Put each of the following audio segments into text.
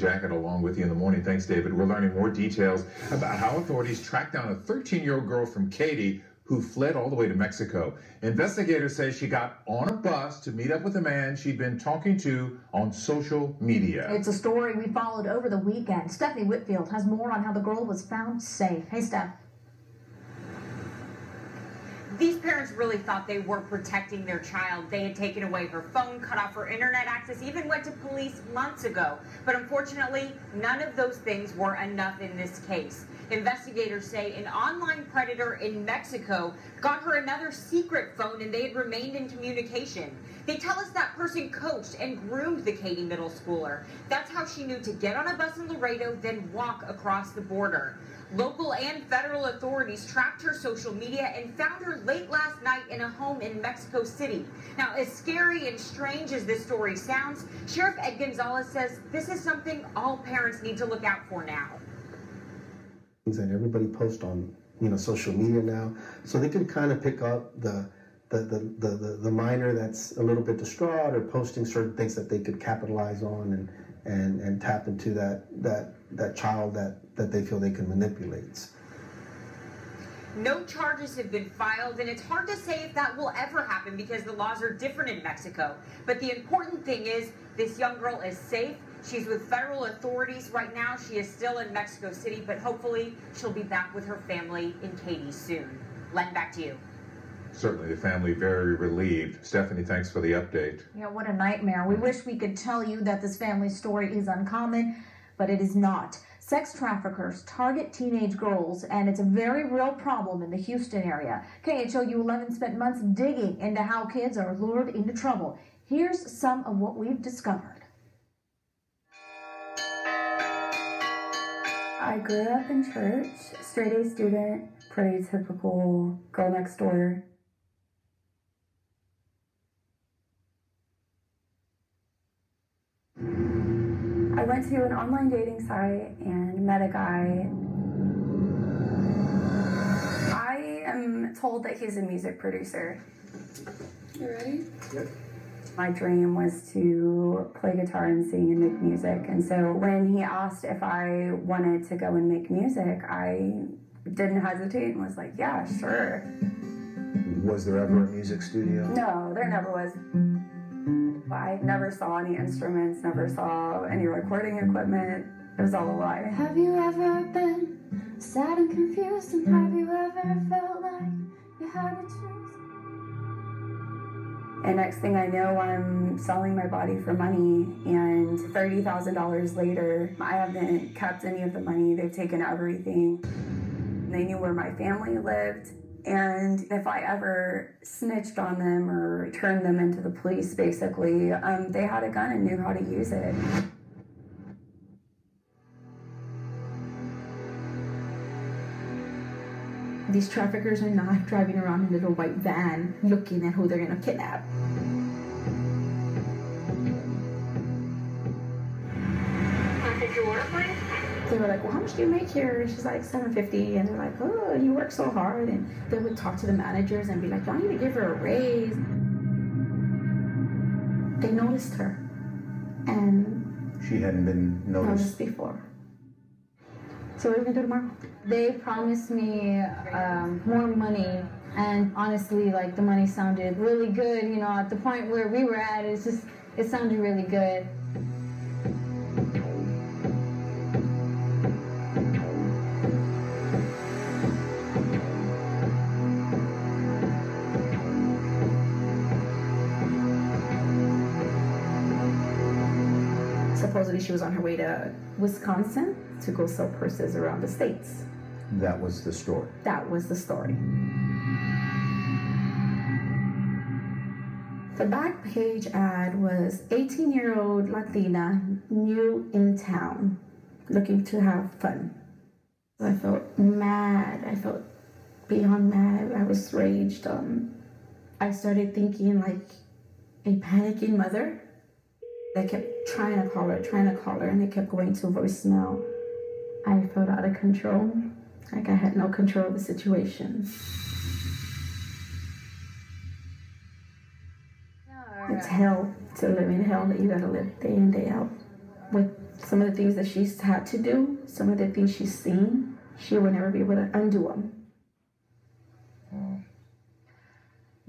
Jacket along with you in the morning. Thanks, David. We're learning more details about how authorities tracked down a 13 year old girl from Katy who fled all the way to Mexico. Investigators say she got on a bus to meet up with a man she'd been talking to on social media. It's a story we followed over the weekend. Stephanie Whitfield has more on how the girl was found safe. Hey, Steph. These parents really thought they were protecting their child. They had taken away her phone, cut off her internet access, even went to police months ago. But unfortunately, none of those things were enough in this case. Investigators say an online predator in Mexico got her another secret phone and they had remained in communication. They tell us that person coached and groomed the Katy middle schooler. That's how she knew to get on a bus in Laredo, then walk across the border. Local and federal authorities tracked her social media and found her late last night in a home in Mexico City. Now, as scary and strange as this story sounds, Sheriff Ed Gonzalez says this is something all parents need to look out for now. And everybody posts on you know social media now, so they can kind of pick up the the, the, the, the, minor that's a little bit distraught or posting certain things that they could capitalize on and, and, and tap into that, that, that child that, that they feel they can manipulate. No charges have been filed, and it's hard to say if that will ever happen because the laws are different in Mexico. But the important thing is this young girl is safe. She's with federal authorities right now. She is still in Mexico City, but hopefully she'll be back with her family in Katy soon. Len, back to you. Certainly, the family very relieved. Stephanie, thanks for the update. Yeah, what a nightmare. We wish we could tell you that this family story is uncommon, but it is not. Sex traffickers target teenage girls, and it's a very real problem in the Houston area. KHOU 11 spent months digging into how kids are lured into trouble. Here's some of what we've discovered. I grew up in church, straight A student, pretty typical girl next door. I went to an online dating site and met a guy. I am told that he's a music producer. You ready? Yep. My dream was to play guitar and sing and make music. And so when he asked if I wanted to go and make music, I didn't hesitate and was like, yeah, sure. Was there ever a music studio? No, there never was. I never saw any instruments, never saw any recording equipment. It was all a lie. Have you ever been sad and confused? And have you ever felt like you had to choose? And next thing I know, I'm selling my body for money. And $30,000 later, I haven't kept any of the money. They've taken everything. They knew where my family lived. And if I ever snitched on them or turned them into the police, basically, um, they had a gun and knew how to use it. These traffickers are not driving around in a little white van looking at who they're going to kidnap. They were like, well, how much do you make here? And she's like, 750 And they're like, oh, you work so hard. And they would talk to the managers and be like, y'all need to give her a raise. They noticed her. And she hadn't been noticed, noticed before. So what are we gonna do tomorrow? They promised me um, more money, and honestly, like the money sounded really good. You know, at the point where we were at, it's just it sounded really good. Supposedly she was on her way to Wisconsin to go sell purses around the states. That was the story. That was the story. The Backpage ad was 18 year old Latina, new in town, looking to have fun. I felt mad. I felt beyond mad. I was raged. Um, I started thinking like a panicking mother I kept trying to call her, trying to call her, and they kept going to voicemail. I felt out of control, like I had no control of the situation. It's hell to live in hell that you gotta live day in, day out with Some of the things that she's had to do, some of the things she's seen, she will never be able to undo them.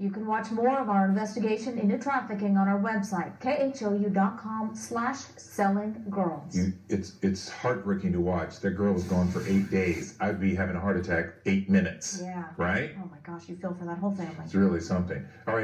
You can watch more of our investigation into trafficking on our website, khou.com slash selling girls. You, it's it's heartbreaking to watch. That girl was gone for eight days. I'd be having a heart attack eight minutes. Yeah. Right? Oh my gosh, you feel for that whole family. It's really something. All right.